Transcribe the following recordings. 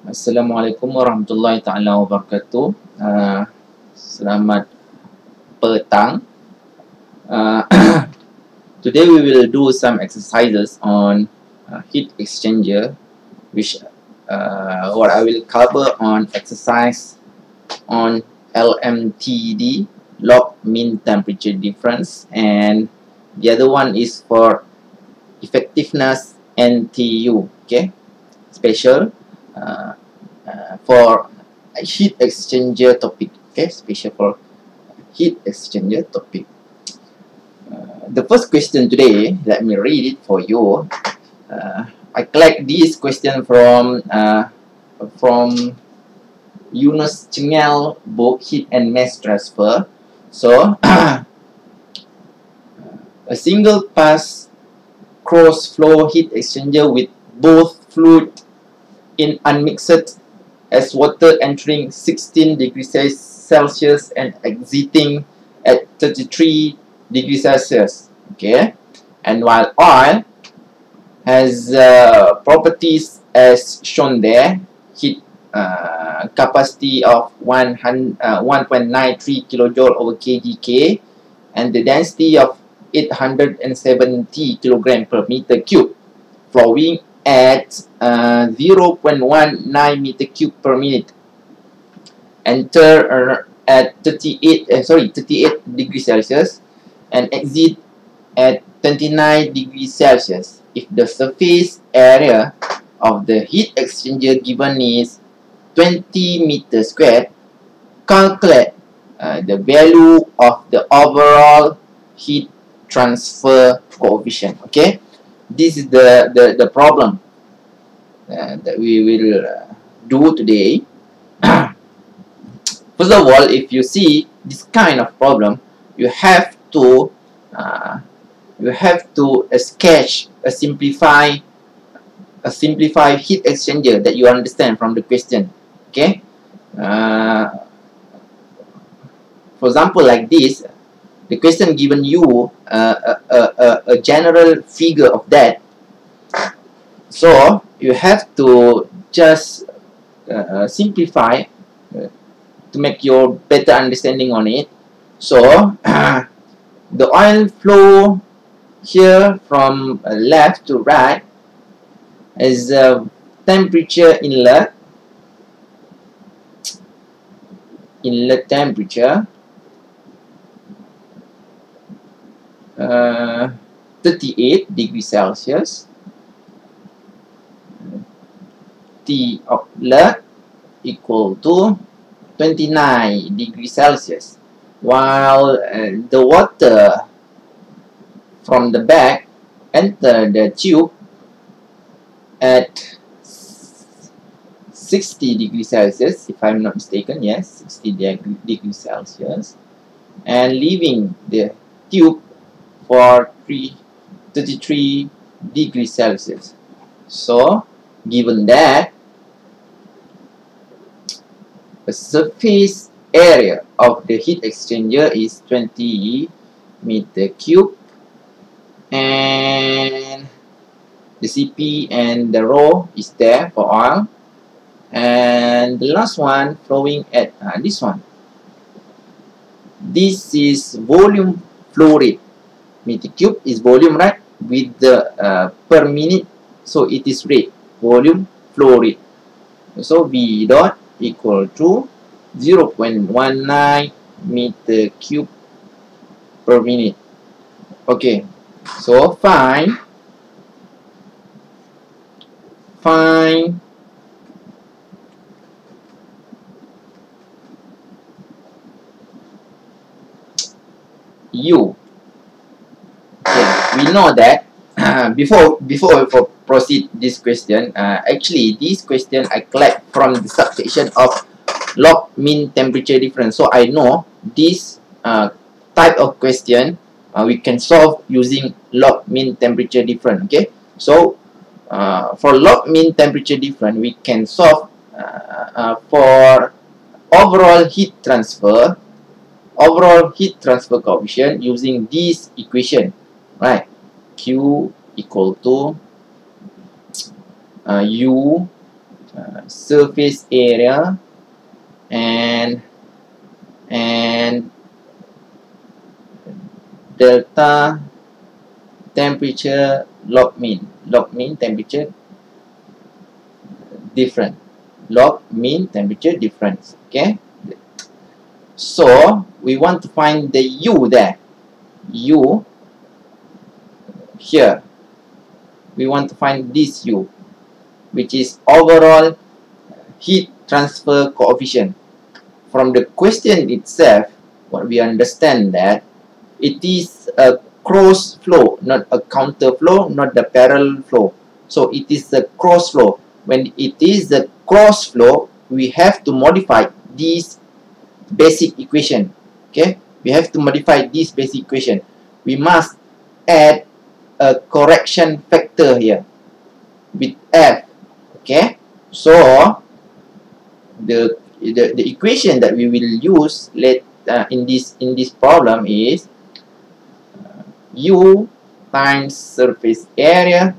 Assalamualaikum warahmatullahi taala wabarakatuh. Uh, selamat petang. Uh, today we will do some exercises on uh, heat exchanger, which uh, what I will cover on exercise on LMTD, log mean temperature difference, and the other one is for effectiveness NTU. Okay, special for heat exchanger topic okay? Special for heat exchanger topic. Uh, the first question today let me read it for you. Uh, I collect this question from uh, from Yunus Çengel book Heat and Mass Transfer. So a single pass cross flow heat exchanger with both fluid in unmixed as water entering 16 degrees Celsius and exiting at 33 degrees Celsius. Okay, and while oil has uh, properties as shown there, heat uh, capacity of 1.93 uh, kilojoule over kgk and the density of 870 kilogram per meter cube flowing at uh, 0.19 meter cube per minute. Enter at 38 uh, sorry 38 degrees celsius and exit at 29 degrees celsius. If the surface area of the heat exchanger given is 20 meter squared calculate uh, the value of the overall heat transfer coefficient okay this is the, the, the problem uh, that we will uh, do today. First of all, if you see this kind of problem, you have to uh, you have to uh, sketch a simplify a simplified heat exchanger that you understand from the question. Okay. Uh, for example, like this, the question given you uh, a, a, a general figure of that. So you have to just uh, simplify uh, to make your better understanding on it. So the oil flow here from left to right is uh, temperature inlet. Inlet temperature uh, 38 degrees Celsius. T outlet equal to 29 degrees Celsius. While uh, the water from the back enter the tube at 60 degrees Celsius if I'm not mistaken yes 60 degrees Celsius and leaving the tube for 3, 33 degrees Celsius. So, given that the surface area of the heat exchanger is 20 meter cube and the CP and the rho is there for oil. And the last one flowing at uh, this one. This is volume flow rate meter cube is volume right with the uh, per minute so it is rate volume flow rate. So v dot equal to 0 0.19 meter cube per minute. Okay so find find u we know that before before we proceed this question uh, actually this question I collect from the subsection of log mean temperature difference. So I know this uh, type of question uh, we can solve using log mean temperature difference okay? So uh, for log mean temperature difference we can solve uh, uh, for overall heat transfer overall heat transfer coefficient using this equation right. Q equal to uh, u uh, surface area and and delta temperature log mean. Log mean temperature different. Log mean temperature difference. Okay? So we want to find the u there. U here. We want to find this u which is overall heat transfer coefficient. From the question itself what we understand that it is a cross flow not a counter flow not the parallel flow. So it is a cross flow. When it is the cross flow we have to modify this basic equation. Okay? We have to modify this basic equation. We must add a correction factor here. With f okay? So the the, the equation that we will use let uh, in this in this problem is uh, u times surface area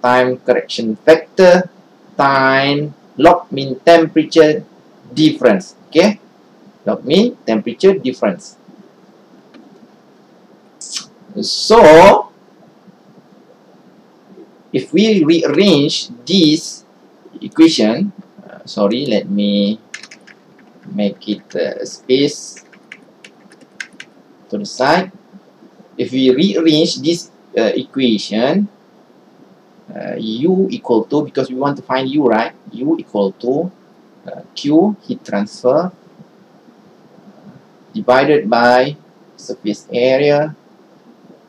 time correction factor time log mean temperature difference okay? Log mean temperature difference. So if we rearrange this equation uh, sorry let me make it uh, space to the side. If we rearrange this uh, equation uh, u equal to because we want to find u right? u equal to uh, q heat transfer divided by surface area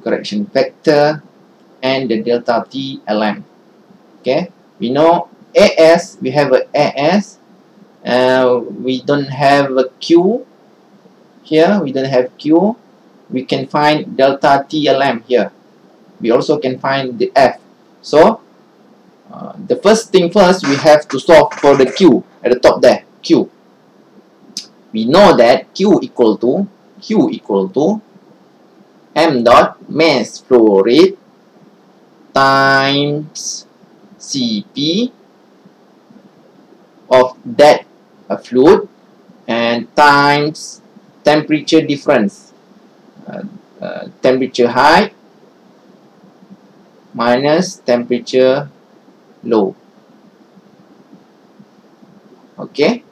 correction factor and the delta t okay? We know as we have a as uh, we don't have a q here we don't have q. We can find delta t here. We also can find the f. So uh, the first thing first we have to solve for the q at the top there q. We know that q equal to q equal to m dot mass flow rate times cp of that uh, fluid and times temperature difference. Uh, uh, temperature high minus temperature low. Okay.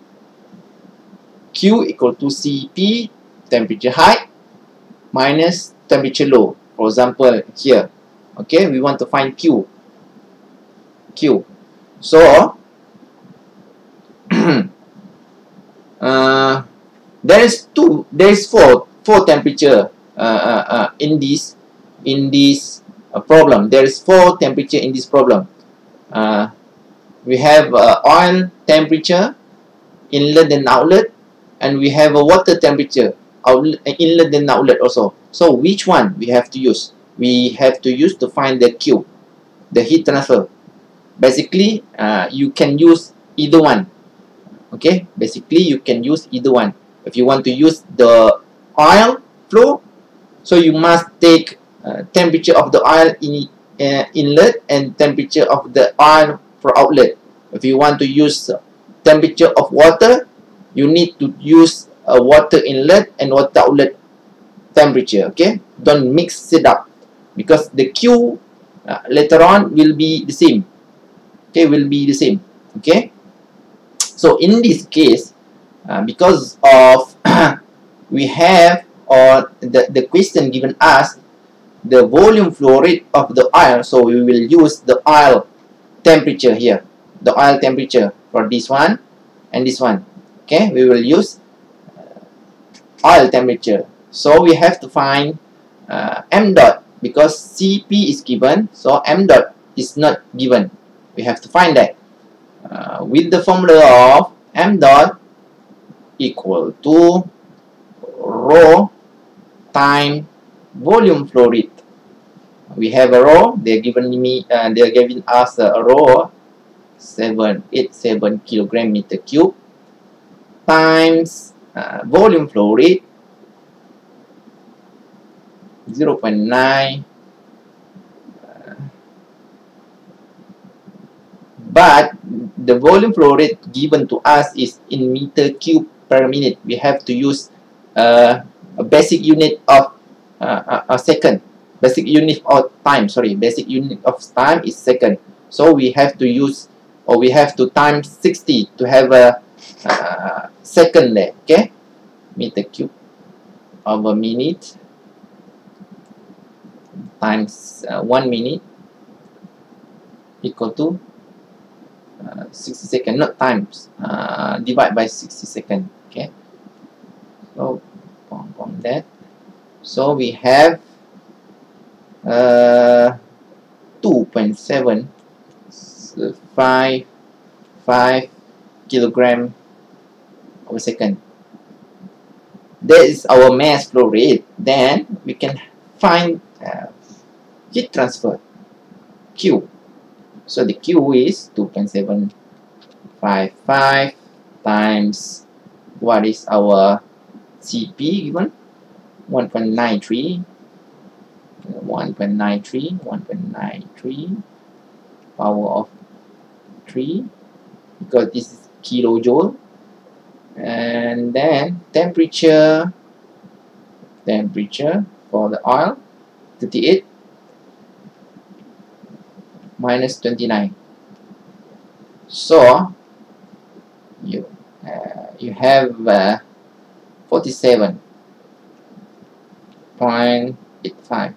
Q equal to cp temperature high minus temperature low. For example here okay we want to find q. Q. So uh, there is two there is four four temperature uh, uh, uh, in this in this uh, problem. There is four temperature in this problem. We have oil temperature inlet and outlet and we have a water temperature outlet inlet and outlet also. So which one we have to use we have to use to find the q the heat transfer. Basically uh, you can use either one okay? Basically you can use either one. If you want to use the oil flow so you must take uh, temperature of the oil in uh, inlet and temperature of the oil for outlet. If you want to use temperature of water you need to use a water inlet and water outlet temperature okay? Don't mix it up because the q uh, later on will be the same. Okay will be the same. Okay? So in this case, uh, because of we have or the, the question given us the volume flow rate of the oil, so we will use the oil temperature here, the oil temperature for this one and this one. Okay, we will use uh, oil temperature. So we have to find uh, m dot because Cp is given, so m dot is not given. We have to find that uh, with the formula of m dot equal to rho time volume flow rate. We have a rho. They're giving me. Uh, they're giving us a rho seven eight seven kilogram meter cube times uh, volume flow rate 0 0.9 but the volume flow rate given to us is in meter cube per minute. We have to use uh, a basic unit of uh, a, second. Basic unit of time sorry basic unit of time is second. So we have to use or we have to time 60 to have a uh, second there okay? Meter cube of a minute times uh, 1 minute equal to uh, 60 second not times uh, divide by 60 second okay? So from, from that. So we have uh, 2.7 5 5 kilogram per second. That is our mass flow rate. Then we can find uh, heat transfer Q. So the Q is 2.755 times what is our CP given? 1.93 1.93 1.93 power of 3 because this is kilojoule. And then temperature temperature for the oil 38 minus 29 so you uh, you have uh, 47.85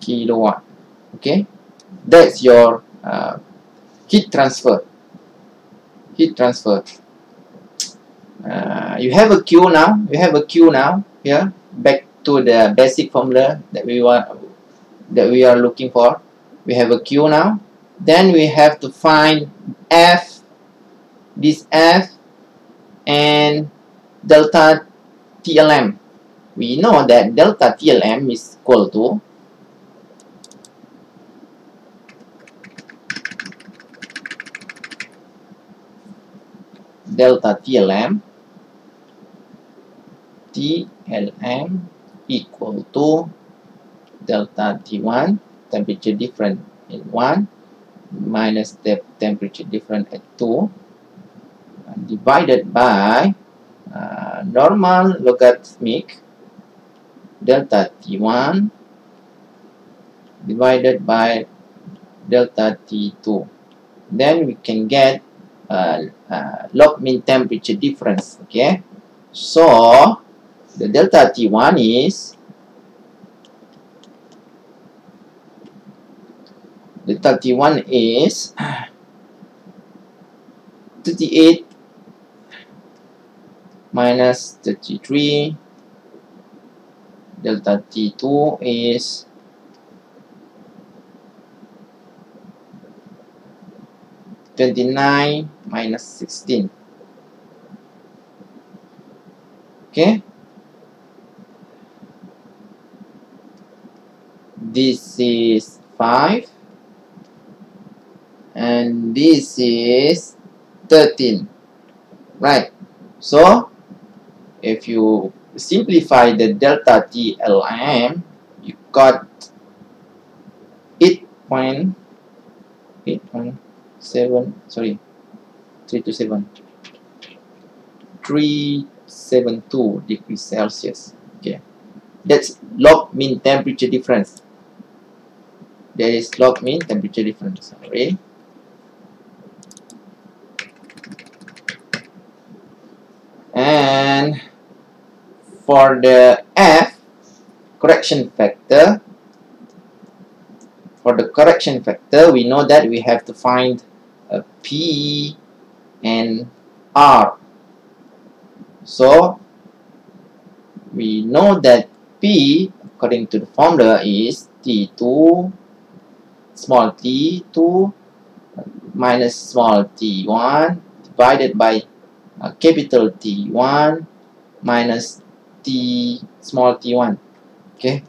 kilowatt. Okay? That's your uh, heat transfer. Heat transfer. Uh, you have a Q now. You have a Q now here back to the basic formula that we want that we are looking for. We have a Q now. Then we have to find F this F and delta TLM we know that delta TLM is equal to delta TLM TLM equal to delta T1 temperature difference in 1 minus the temperature difference at 2 divided by uh, normal logarithmic delta T1 divided by delta T2 then we can get uh, uh, log mean temperature difference okay? So the delta T1 is delta T1 is 38 minus 33 delta T2 is Twenty-nine minus sixteen. Okay. 5 and this is 13 right. So if you simplify the delta t lm you got 8.8.7 sorry 3 to 7 372 degrees celsius. Okay. That's log mean temperature difference there is log mean temperature difference sorry and for the F correction factor for the correction factor we know that we have to find a P and R. So we know that P according to the formula is T2 small t2 minus small t1 divided by uh, capital T1 minus T small t1 okay?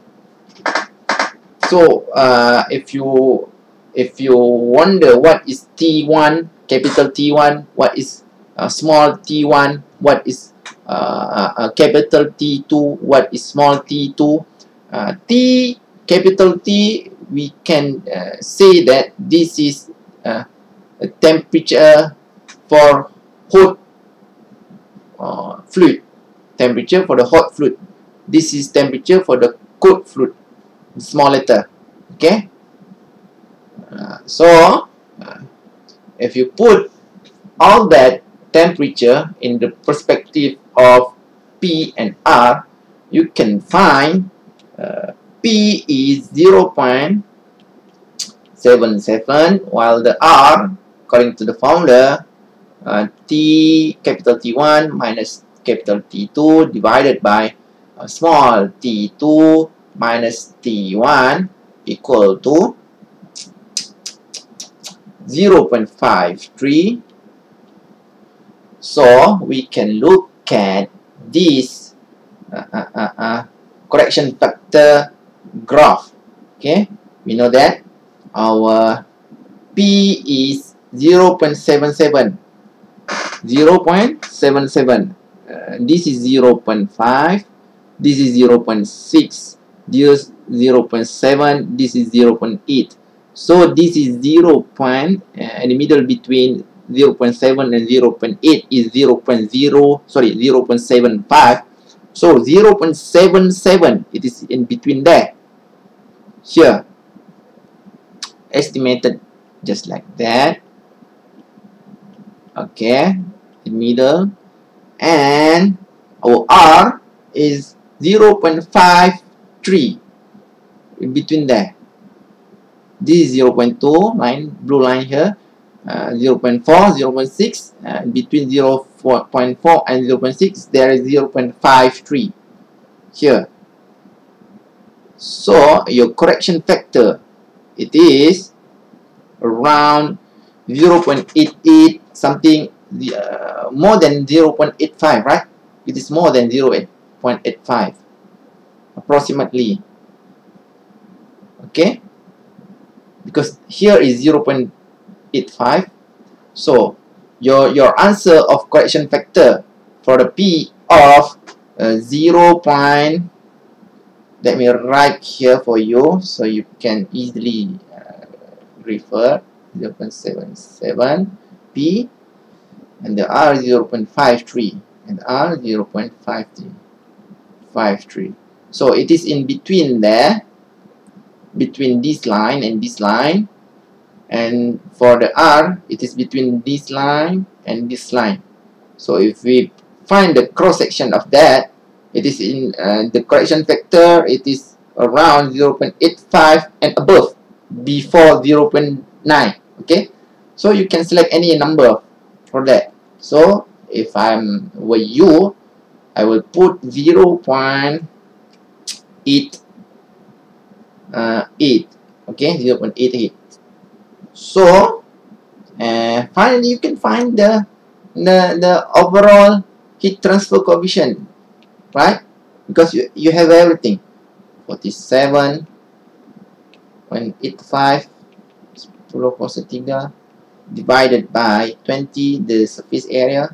So uh, if you if you wonder what is T1 capital T1 what is uh, small t1 what is uh, uh, capital T2 what is small t2 uh, T capital T we can uh, say that this is uh, a temperature for hot uh, fluid. Temperature for the hot fluid. This is temperature for the cold fluid. Small letter. Okay? Uh, so uh, if you put all that temperature in the perspective of P and R you can find uh, P is 0 0.77 while the R according to the formula uh, T capital T1 minus capital T2 divided by uh, small t2 minus t1 equal to 0 0.53 so we can look at this uh, uh, uh, uh, correction factor graph okay we know that our p is 0 0.77 0 0.77 uh, this is 0 0.5 this is 0 0.6 this 0 0.7 this is 0 0.8 so this is 0 point uh, in the middle between 0 0.7 and 0 0.8 is 0 0.0 sorry 0 0.75 so 0 0.77 it is in between there here. Estimated just like that. Okay. In middle. And our R is 0.53 in between there. This is 0.2 line blue line here. Uh, 0.4 0.6 uh, between 0.4 and 0.6 there is 0.53 here so your correction factor it is around 0.88 something uh, more than 0.85 right? It is more than 0.85 0.85 approximately. Okay? Because here is 0.85 so your your answer of correction factor for the p of uh, 0. Let me write here for you so you can easily uh, refer. 0 0.77 p and the r 0.53 and r 0 0.53 5 3 so it is in between there between this line and this line and for the R it is between this line and this line. So if we find the cross section of that it is in uh, the correction factor it is around 0 0.85 and above before 0 0.9 okay? So you can select any number for that. So if I'm with you I will put 0 0.8 uh, 8 okay? 0 0.88 so uh, finally you can find the the the overall heat transfer coefficient right? Because you, you have everything. 47 when it 5 divided by 20 the surface area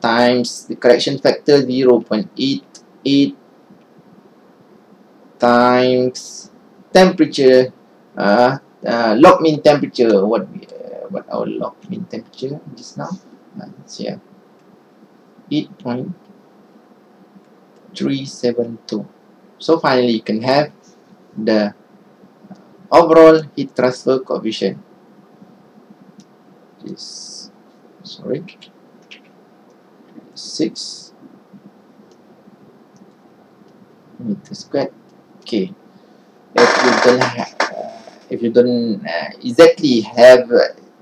times the correction factor 0 0.88 times temperature uh, uh, log mean temperature what we, uh, what our log mean temperature just now? Uh, it's here point 372 so finally you can have the overall heat transfer coefficient. Is sorry 6 meter squared. Okay. If you don't have, uh, if you don't uh, exactly have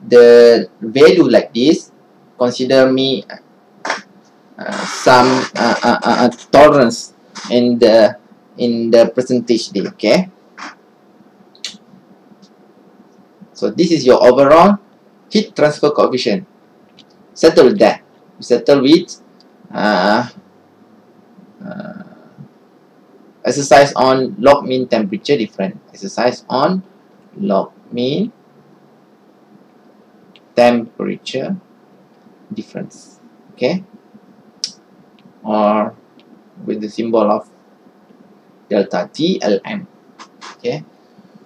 the value like this consider me uh, some uh, uh, uh, tolerance in the in the percentage day okay? So this is your overall heat transfer coefficient. Settle that. Settle with uh, uh, exercise on log mean temperature difference exercise on log mean temperature difference okay or with the symbol of delta T Lm okay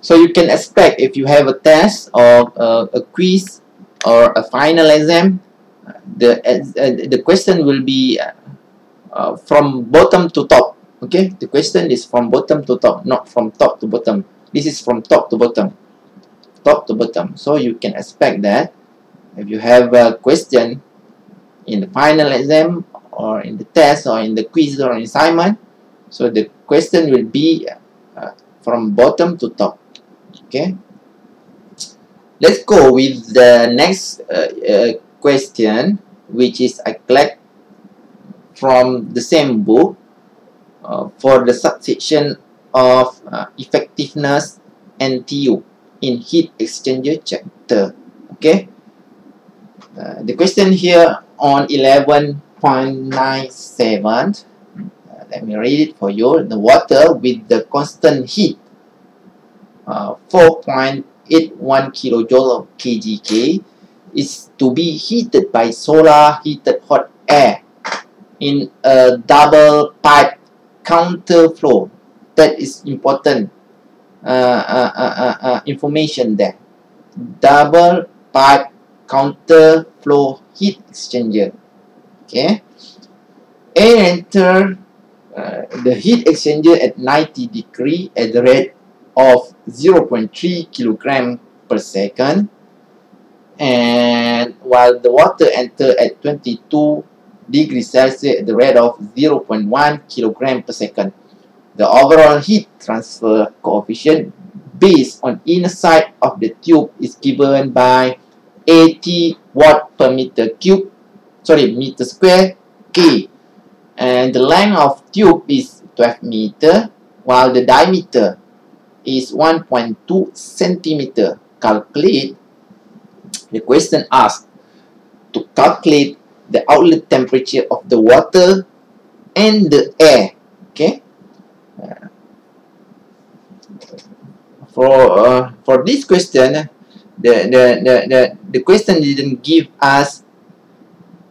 So you can expect if you have a test or uh, a quiz or a final exam, the uh, the question will be uh, from bottom to top. Okay, the question is from bottom to top, not from top to bottom. This is from top to bottom, top to bottom. So you can expect that if you have a question in the final exam or in the test or in the quiz or assignment, so the question will be uh, from bottom to top. Okay. Let's go with the next uh, uh, question, which is I collect from the same book uh, for the subsection of uh, effectiveness NTU in heat exchanger chapter. Okay. Uh, the question here on 11.97 uh, let me read it for you. The water with the constant heat. Uh, 4.81 kilojoule of kgk is to be heated by solar heated hot air in a double pipe counter flow. That is important uh, uh, uh, uh information there. Double pipe counter flow heat exchanger okay. Enter uh, the heat exchanger at 90 degree at the rate of 0.3 kilogram per second. And while the water enter at 22 degrees Celsius at the rate of 0.1 kilogram per second. The overall heat transfer coefficient based on inner side of the tube is given by 80 watt per meter cube sorry meter square k. And the length of tube is 12 meter while the diameter is 1.2 centimeter. Calculate the question asked to calculate the outlet temperature of the water and the air okay? For uh, for this question the, the, the, the, the question didn't give us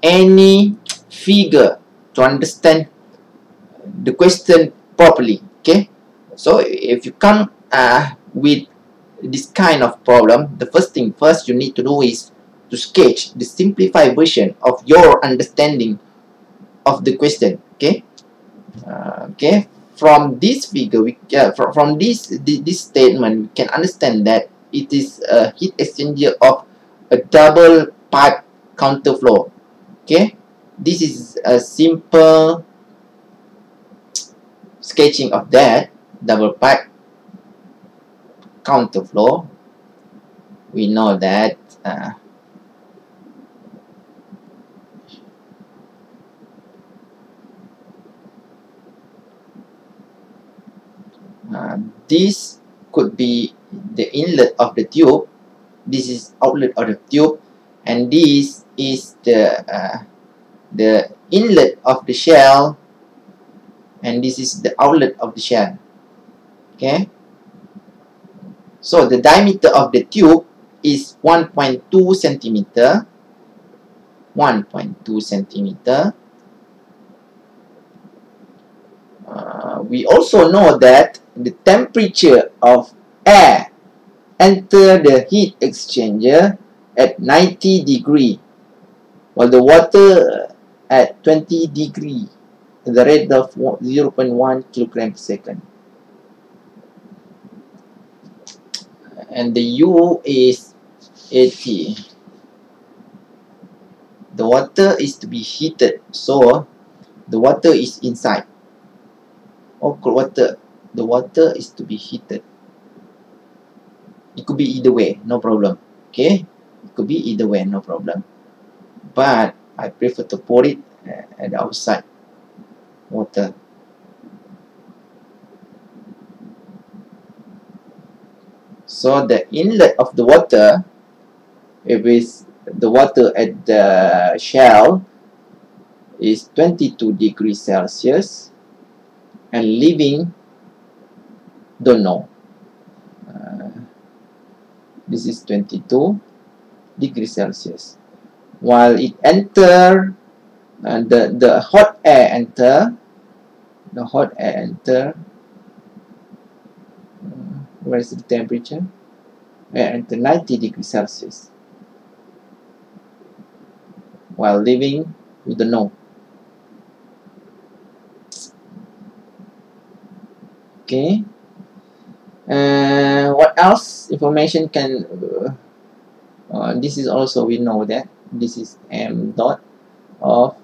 any figure to understand the question properly okay? So if you come uh, with this kind of problem the first thing first you need to do is to sketch the simplified version of your understanding of the question okay? Uh, okay from this figure we uh, from, from this, this this statement we can understand that it is a heat exchanger of a double pipe counterflow okay? This is a simple sketching of that double pipe counterflow we know that uh, uh, this could be the inlet of the tube. This is outlet of the tube. And this is the uh, the inlet of the shell and this is the outlet of the shell. Okay? So the diameter of the tube is 1.2 centimeter. 1.2 centimeter. Uh, we also know that the temperature of air enter the heat exchanger at 90 degree while the water at 20 degree at the rate of 0.1 kilogram per second. And the U is 80 the water is to be heated so the water is inside. Or cold water the water is to be heated. It could be either way no problem. Okay? It could be either way no problem but I prefer to pour it at the outside water. So the inlet of the water if it's the water at the shell is 22 degrees Celsius and leaving don't know. Uh, this is 22 degrees Celsius while it enter and uh, the, the hot air enter the hot air enter uh, where is the temperature? At 90 degrees Celsius while living with the no. Okay. Uh, what else information can uh, uh, this is also we know that this is m dot of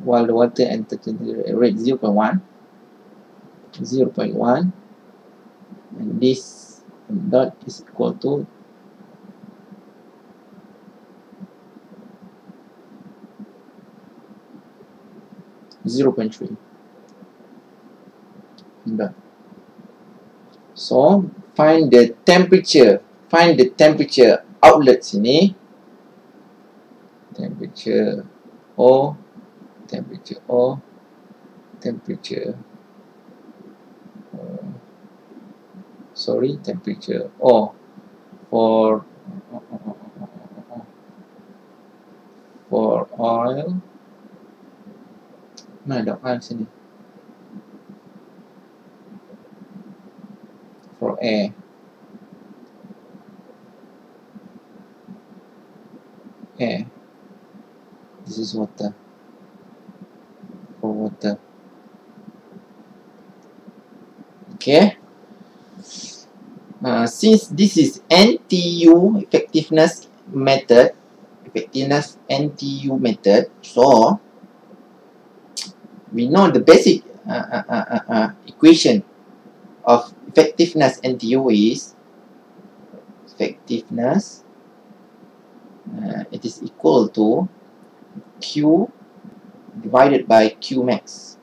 while the water enters the rate 0 0.1 0 0.1 and this dot is equal to Zero point three. Done. So find the temperature. Find the temperature outlet sini. Temperature O temperature O temperature uh, sorry temperature O for for oil. Mana ada oil sini. For air. Air this is water for water okay uh, since this is NTU effectiveness method effectiveness NTU method so we know the basic uh, uh, uh, uh, uh equation of effectiveness NTU is effectiveness uh, it is equal to Q divided by Q max.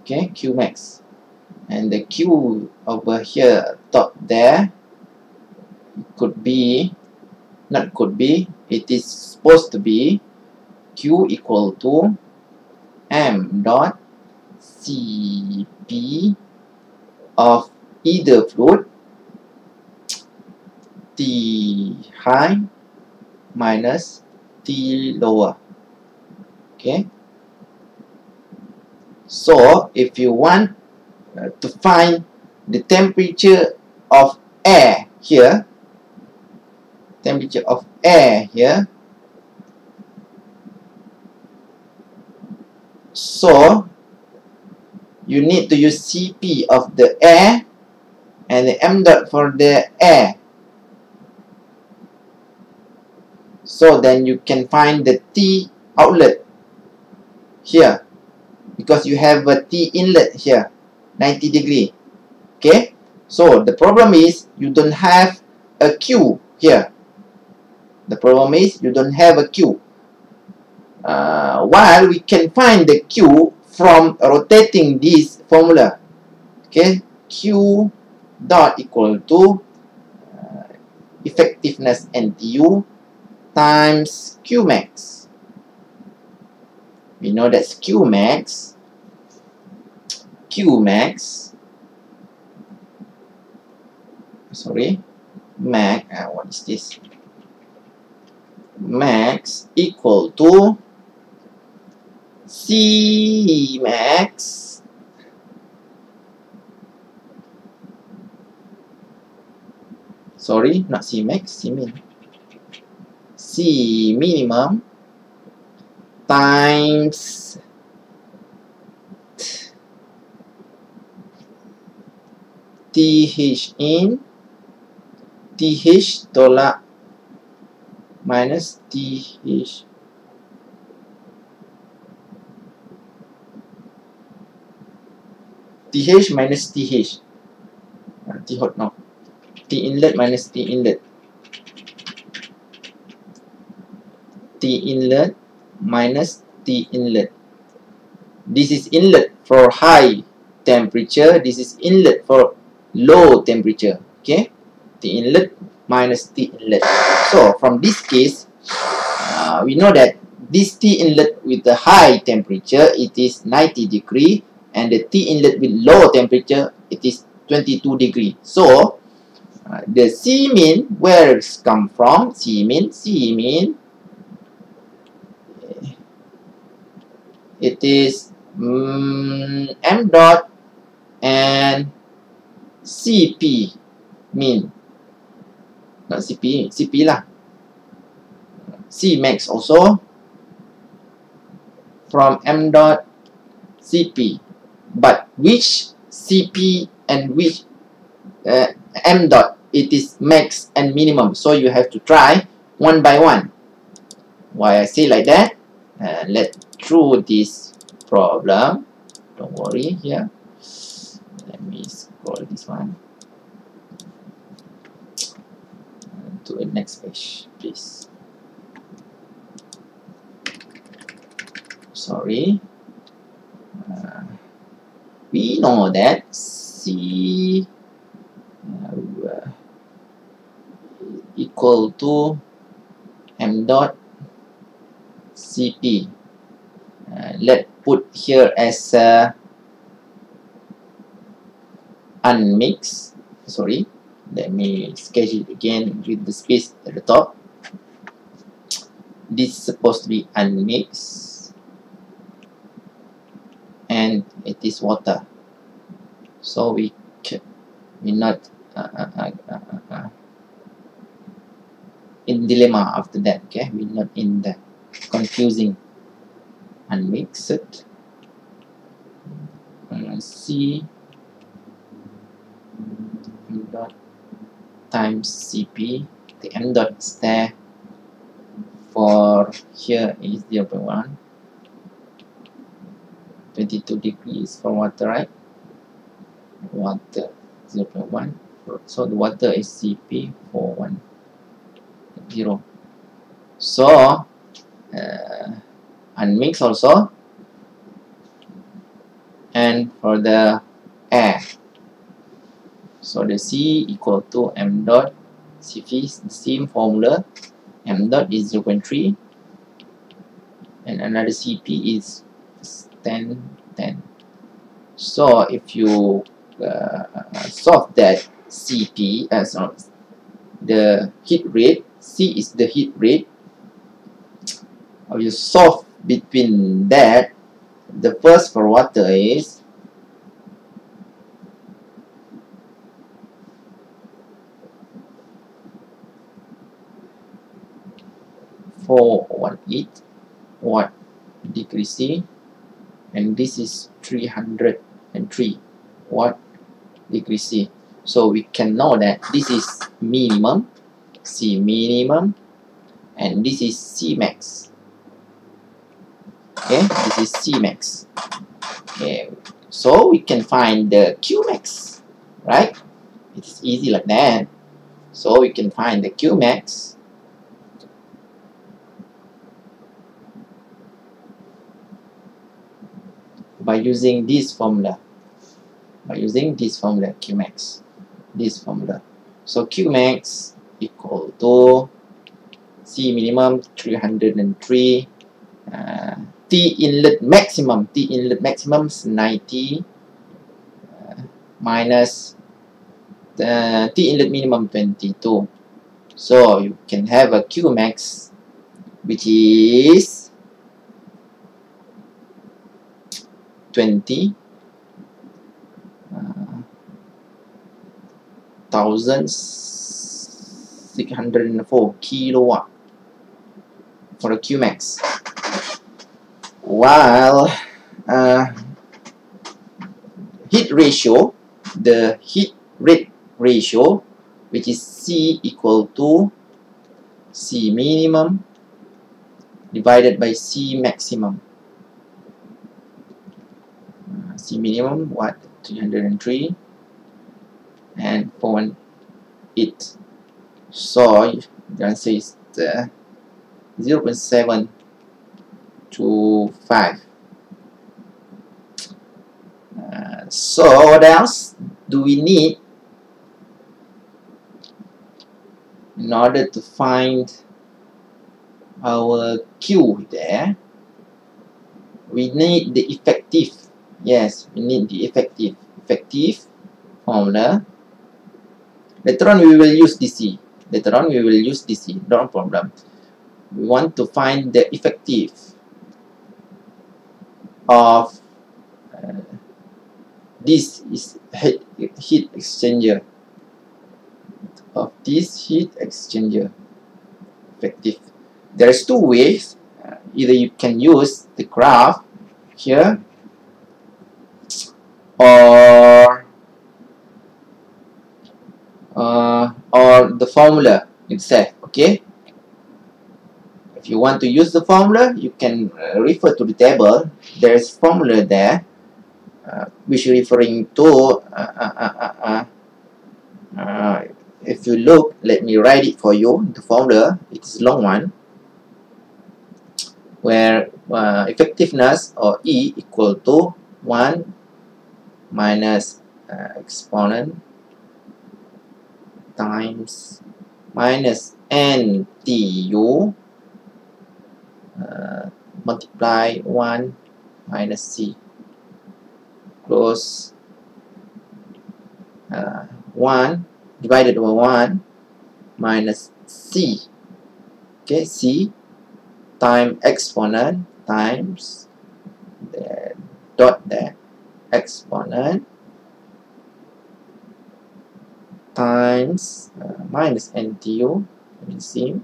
Okay, Q max. And the Q over here, top there, could be, not could be, it is supposed to be Q equal to M dot Cp of either fluid T high minus T lower. Okay? So if you want uh, to find the temperature of air here temperature of air here so you need to use Cp of the air and the m dot for the air so then you can find the T outlet here because you have a T inlet here 90 degree. Okay? So the problem is you don't have a Q here. The problem is you don't have a Q. Uh, while we can find the Q from rotating this formula. Okay? Q dot equal to uh, effectiveness NTU times Qmax. We know that's Qmax. Qmax. Sorry. Max. Uh, what is this? Max equal to C max sorry not C max C min C minimum times TH in TH tolak minus TH TH minus TH T hot now T inlet minus T inlet T inlet minus T inlet. This is inlet for high temperature. This is inlet for low temperature. Okay. T inlet minus T inlet. So from this case, uh, we know that this T inlet with the high temperature, it is 90 degree. And the T inlet with low temperature, it is 22 degree. So, uh, the C mean, where it's come from? C mean, C min it is mm, m dot and CP mean. Not CP CP lah. C max also. From M dot CP but which CP and which uh, M dot it is max and minimum. So you have to try one by one. Why I say like that uh, let's through this problem. Don't worry here. Let me scroll this one. To the next page please. Sorry. Uh, we know that C uh, equal to m dot cp uh, let put here as uh, unmixed sorry. Let me sketch it again with the space at the top. This is supposed to be unmixed and it is water. So we we not uh, uh, uh, uh, in dilemma after that okay? We're not in the confusing unmixed uh, C m dot times CP the m dot there. For here is 0 0.1 22 degrees for water right? Water 0 0.1 so the water is CP for 1 0 so uh, unmix also. And for the air. So the C equal to m dot CP same formula. M dot is 0 0.3 and another CP is 10 10 so if you uh, solve that CP as uh, the heat rate C is the heat rate if you solve between that. The first for water is four one eight. Watt C and this is 303 watt degree C. So we can know that this is minimum C minimum and this is C max okay this is C max. Okay so we can find the Q max right? It's easy like that. So we can find the Q max. By using this formula. By using this formula Qmax this formula. So Qmax equal to C minimum 303 uh, T inlet maximum. T inlet maximum is 90 uh, minus the T inlet minimum 22 so you can have a Q max which is 20 uh, thousands 604 kilowatt for the Qmax while uh, heat ratio the heat rate ratio which is C equal to C minimum divided by C maximum. Uh, C minimum what? 303 and 418 so the answer is the 0 0.7 to 5 uh, so what else do we need in order to find our Q there? We need the effective. Yes we need the effective. Effective formula. Later on we will use DC later on we will use DC no problem. We want to find the effective of uh, this is heat, heat exchanger. Of this heat exchanger. Effective. There's two ways uh, either you can use the graph here or uh, or the formula itself okay if you want to use the formula you can uh, refer to the table. There's formula there uh, which referring to uh, uh, if you look let me write it for you the formula it's long one where effectiveness or E equal to 1 minus exponent times minus NTU uh, multiply 1 minus C. Close uh, 1 divided by 1 minus C. Okay C time exponent times the dot there exponent times uh, minus NTU let me see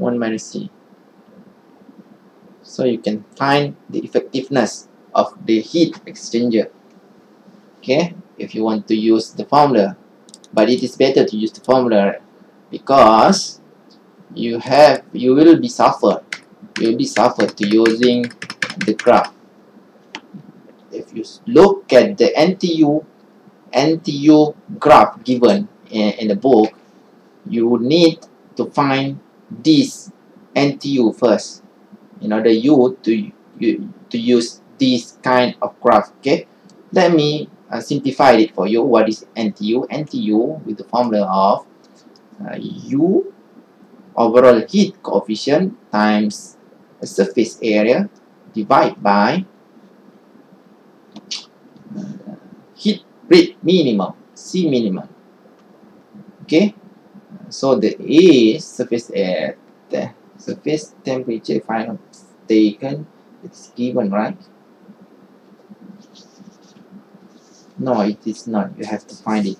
1 minus C. So you can find the effectiveness of the heat exchanger. Okay, if you want to use the formula. But it is better to use the formula because you have you will be suffered. You will be suffered to using the graph. If you look at the NTU NTU graph given in, in the book, you need to find this NTU first in order you to you, to use this kind of graph okay? Let me uh, simplify it for you. What is NTU NTU with the formula of uh, U overall heat coefficient times surface area divided by uh, heat rate minimum C minimum okay so the A surface at the surface temperature if I am taken. It's given right? No it is not. You have to find it.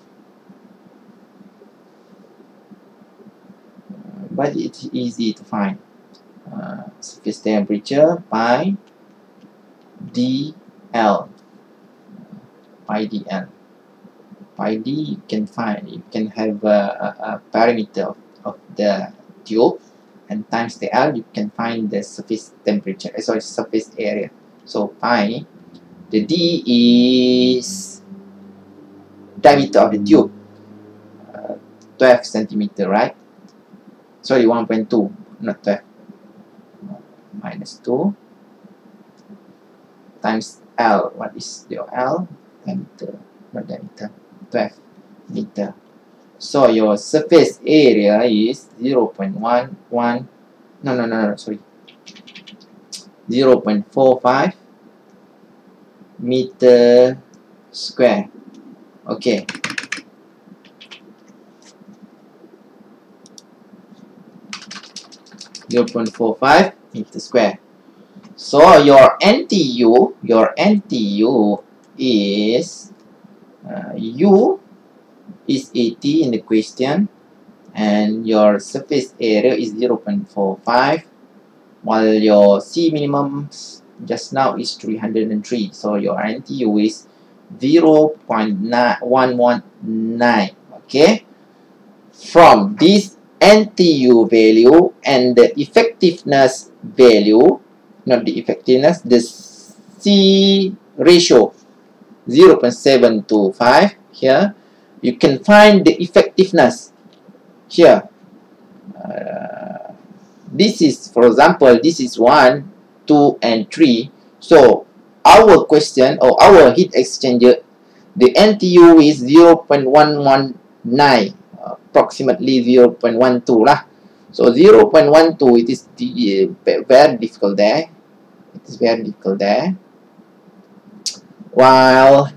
But it's easy to find. Uh, surface temperature by dl by dl by D you can find you can have a, a, a parameter of, of the tube and times the L you can find the surface temperature uh, sorry surface area. So pi the D is diameter of the tube. Uh, 12 centimeter right? Sorry 1.2 not 12 minus 2 times L what is your L? Diameter not diameter 12 meter. So your surface area is 0 0.11, no, no, no, no, sorry, 0 0.45 meter square. Okay. Zero point four five meter square. So your NTU, your NTU is uh, u is 80 in the question and your surface area is 0.45 while your C minimum just now is 303 so your NTU is 0.119 okay? From this NTU value and the effectiveness value not the effectiveness the C ratio 0.725 here you can find the effectiveness here. Uh, this is for example this is 1 2 and 3 so our question or our heat exchanger the NTU is 0.119 approximately 0.12 lah. So 0.12 it is very difficult there. It is very difficult there while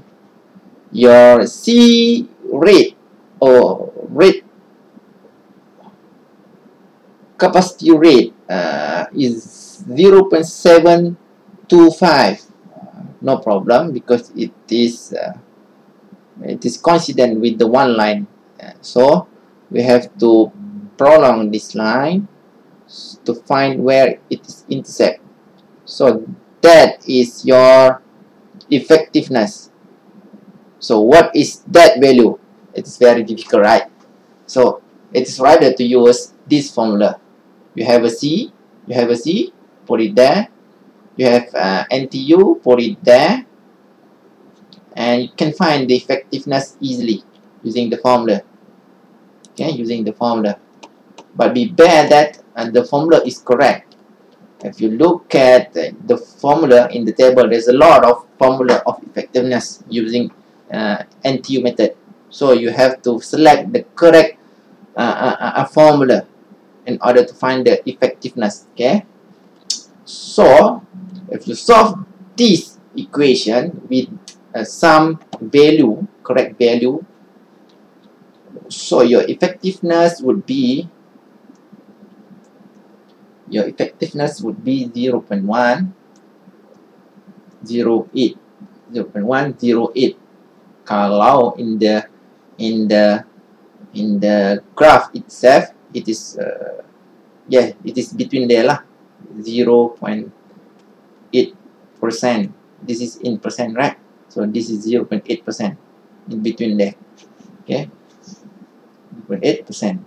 your C rate or rate capacity rate uh, is 0 0.725 no problem because it is uh, it is coincident with the one line. So we have to prolong this line to find where it is intersect so that is your effectiveness. So what is that value? It's very difficult right? So it is rather to use this formula. You have a C you have a C put it there. You have uh, NTU put it there. And you can find the effectiveness easily using the formula. Okay using the formula. But be bear that uh, the formula is correct. If you look at the formula in the table there's a lot of formula of effectiveness using uh, NTU method. So you have to select the correct uh, uh, uh, uh formula in order to find the effectiveness okay? So if you solve this equation with some value correct value so your effectiveness would be your effectiveness would be 0 0.1 0 0.8 0.1 0.8 kalau in the in the in the graph itself it is uh, yeah it is between there lah. 0.8 percent. This is in percent right? So this is 0.8 percent in between there. Okay? 0.8 percent.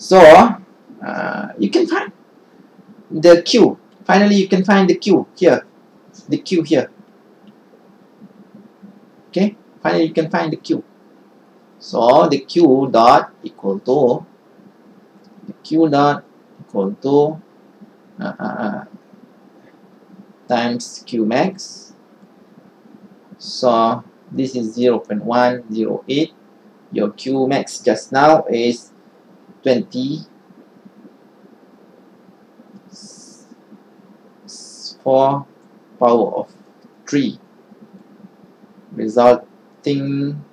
So uh, you can find the q finally you can find the q here. The q here. Okay? Finally you can find the q so the Q dot equal to the Q dot equal to uh, uh, uh, times Q max. So this is 0 0.108. Your Q max just now is 20 4 power of 3 resulting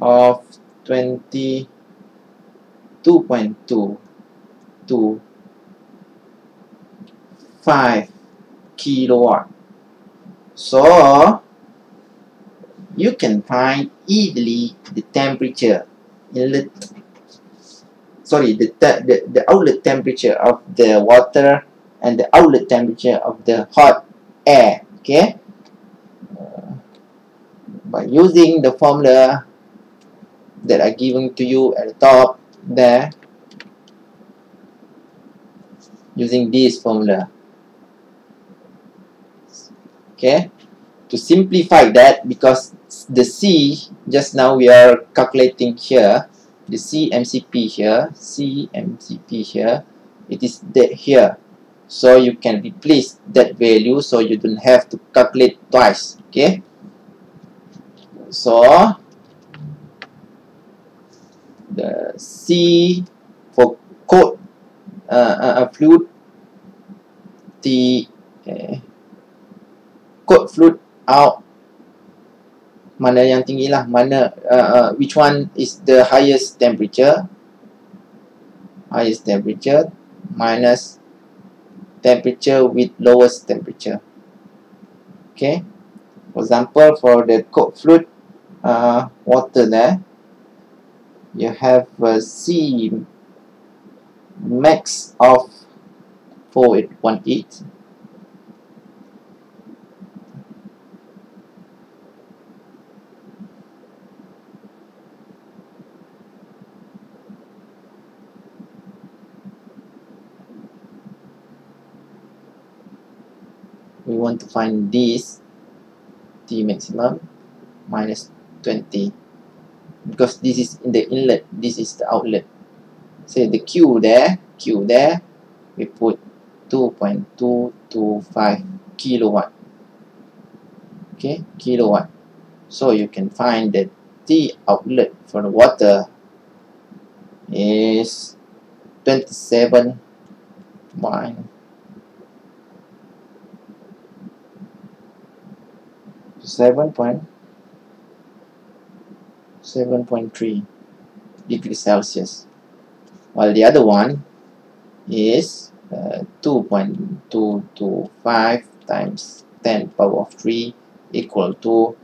of 22.2 to 5 kilowatt. So you can find easily the temperature inlet sorry the, the the outlet temperature of the water and the outlet temperature of the hot air okay? Uh, by using the formula that are given to you at the top there using this formula okay? To simplify that because the C just now we are calculating here the CMCP here CMCP here it is that here so you can replace that value so you don't have to calculate twice okay? So the C for code uh, uh, uh, fluid the uh, code fluid out mana yang tinggi lah mana uh, uh, which one is the highest temperature? Highest temperature minus temperature with lowest temperature. Okay? For example for the code fluid uh, water there you have a C max of 4818 we want to find this T maximum minus 20 because this is in the inlet this is the outlet. So the Q there Q there we put 2.225 kilowatt. Okay kilowatt. So you can find that the outlet for the water is 27 1 7 point 7.3 degrees Celsius while the other one is uh, 2.225 times 10 power of 3 equal to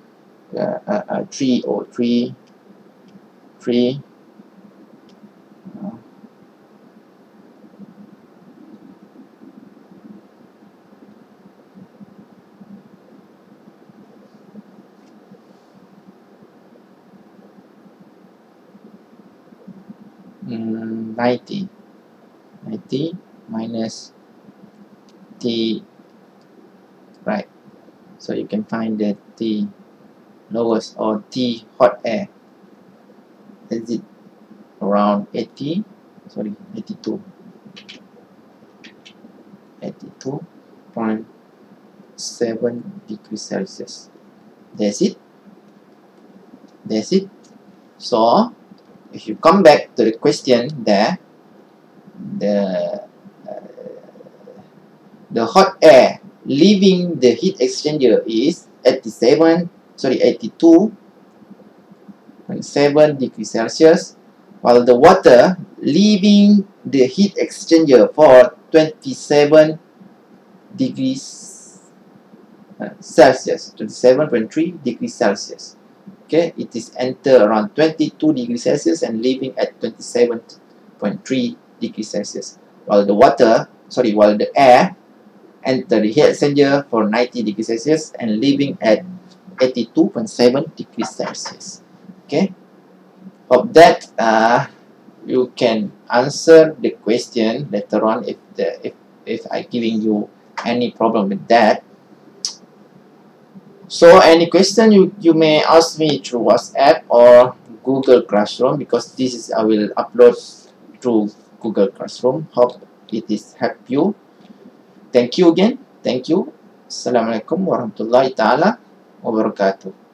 uh, uh, uh, 3 or 3 3 90 90 minus T right. So you can find the T lowest or T hot air. Is it around 80 sorry 82 82.7 degrees Celsius. That's it. That's it. So if you come back to the question there the uh, the hot air leaving the heat exchanger is 87 sorry 82.7 degrees Celsius while the water leaving the heat exchanger for 27 degrees uh, Celsius 27.3 degrees Celsius okay? It is enter around 22 degrees Celsius and leaving at 27.3 degrees Celsius. While the water sorry while the air enter the heat exchanger for 90 degrees Celsius and leaving at 82.7 degrees Celsius okay? Of that uh, you can answer the question later on if the if, if I giving you any problem with that so any question you you may ask me through WhatsApp or Google Classroom because this is I will upload through Google Classroom. Hope it is help you. Thank you again. Thank you. Assalamualaikum warahmatullahi taala wabarakatuh